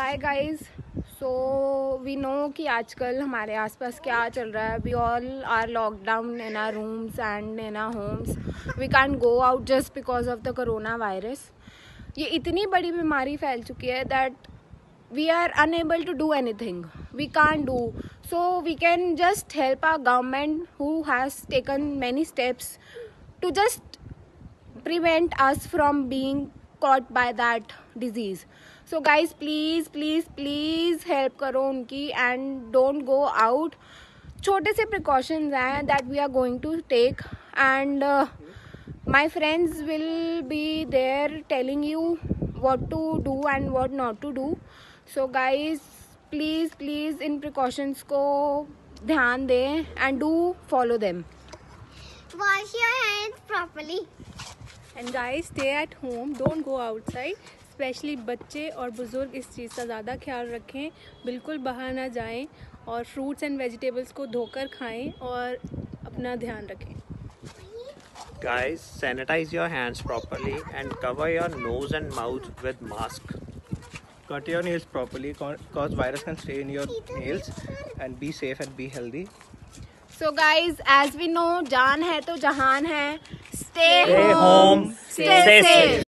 Hi guys so we know कि आजकल हमारे आसपास क्या चल रहा है। We all are lockdown in our rooms and in our homes we can go out just because of the corona virus ये इतनी बड़ी बीमारी फैल चुकी है that we are unable to do anything we can do so we can just help our government who has taken many steps to just prevent us from being caught by that disease so guys please please please help करो उनकी and don't go out छोटे से precautions हैं we are going to take and uh, my friends will be there telling you what to do and what not to do so guys please please in precautions को ध्यान दें and do follow them Wash your hands properly. And guys stay at home don't go outside specially बच्चे और बुज़ुर्ग इस चीज़ का ज़्यादा ख्याल रखें। बिल्कुल बाहर ना जाएँ और फ्रूट्स एंड वेजिटेबल्स को धोकर खाएँ और अपना ध्यान रखें। Guys sanitise your hands properly and cover your nose and mouth with mask cut your nails properly cause virus can stay in your nails and be safe and be healthy so guys as we know जान है तो जहान है stay home stay safe.